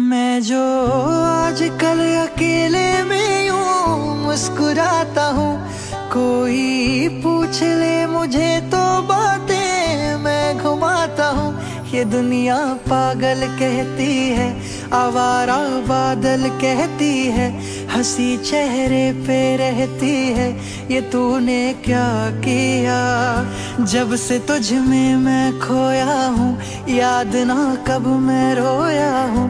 मैं जो आजकल अकेले में यूँ मुस्कुराता हूँ, कोई पूछ ले मुझे तो बातें मैं घुमाता हूँ। ये दुनिया पागल कहती है, आवारा बादल कहती है, हँसी चेहरे पे रहती है, ये तूने क्या किया? जब से तुझ में मैं खोया हूँ, याद ना कब मैं रोया हूँ।